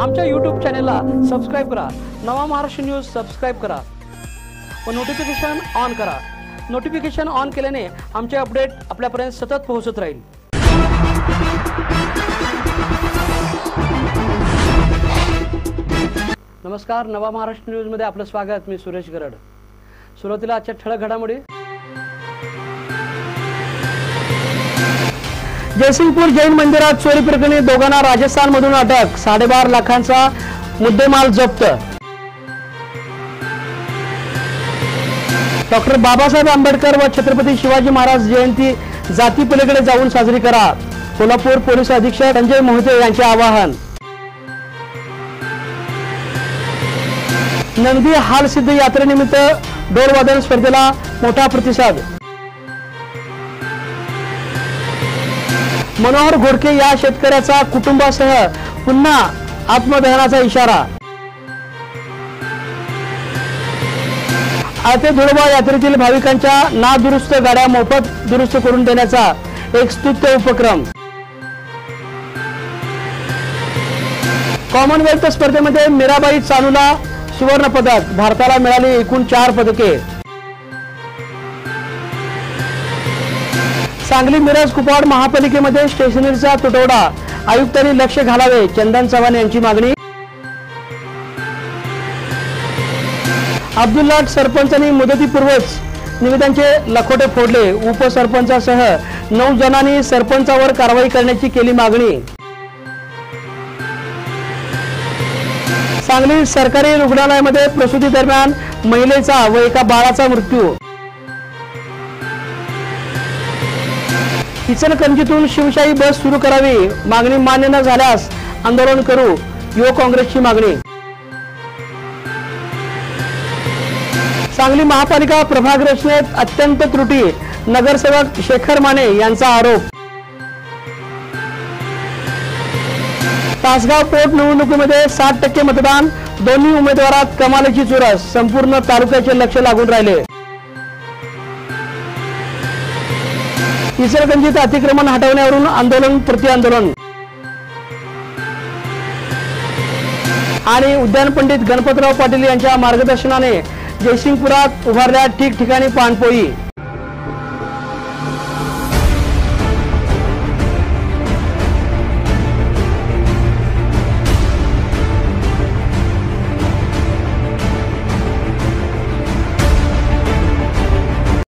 आमच्या यूट्यूब चॅनेलला सबस्क्राईब करा. नवा महाराष्ट्र न्यूज सबस्क्राईब करा. व नोटिफिकेशन ऑन करा. नोटिफिकेशन ऑन केल्याने आमचे अपडेट आपल्यापर्यंत सतत पोहोचत राहील. नमस्कार. नवा महाराष्ट्र न्यूजमध्ये आपलं स्वागत. मी सुरेश गरड. सुरुवातीला आजच्या ठळक घडामोडी. जयसिंगपूर जैन मंदिरात चोरी प्रकरणी दोघांना राजस्थानमधून अटक. साडेबारा लाखांचा मुद्देमाल जप्त. डॉक्टर बाबासाहेब आंबेडकर व छत्रपती शिवाजी महाराज जयंती जाती पलीकडे जाऊन साजरी करा कोल्हापूर पोलीस अधीक्षक संजय मोहिते यांचे आवाहन. नंदी हाल सिद्ध यात्रेनिमित्त डोरवादन स्पर्धेला मोठा प्रतिसाद. मनोहर घोडके या शेतकऱ्याचा कुटुंबासह पुन्हा आत्मदहनाचा इशारा. आते धुळबा यात्रेतील भाविकांच्या नादुरुस्त गाड्या मोफत दुरुस्त करून देण्याचा एक स्तुत्य उपक्रम. कॉमनवेल्थ स्पर्धेमध्ये मीराबाई चालूला सुवर्ण पदक भारताला मिळाली एकूण चार पदके. सांगली मिरज कुपवाड महापालिकेमध्ये स्टेशनरीचा तुटवडा. आयुक्तांनी लक्ष घालावे. चंदन चव्हाण यांची मागणी. अब्दुल्लाट सरपंचांनी मुदतीपूर्वच निवेदनचे लखोटे फोडले. उपसरपंचासह नऊ जणांनी सरपंचावर कारवाई करण्याची केली मागणी. सांगली सरकारी रुग्णालयामध्ये प्रसूती दरम्यान महिलेचा व एका बाळाचा मृत्यू. इचलकरंजीतून शिवशाही बस सुरू करावी. मागणी मान्य न झाल्यास आंदोलन करू. युवक काँग्रेसची मागणी. सांगली महापालिका प्रभाग रचनेत अत्यंत त्रुटी. नगरसेवक शेखर माने यांचा आरोप. तासगाव पोट निवडणुकीमध्ये साठ टक्के मतदान. दोन्ही उमेदवारात कमालीची चुरस. संपूर्ण तालुक्याचे लक्ष लागून राहिले. इचलकरंजीत अतिक्रमण हटवण्यावरून आंदोलन प्रति आंदोलन आणि उद्यान पंडित गणपतराव पाटील यांच्या मार्गदर्शनाने जयसिंगपुरात उभारल्या ठिकठिकाणी पाणपोई.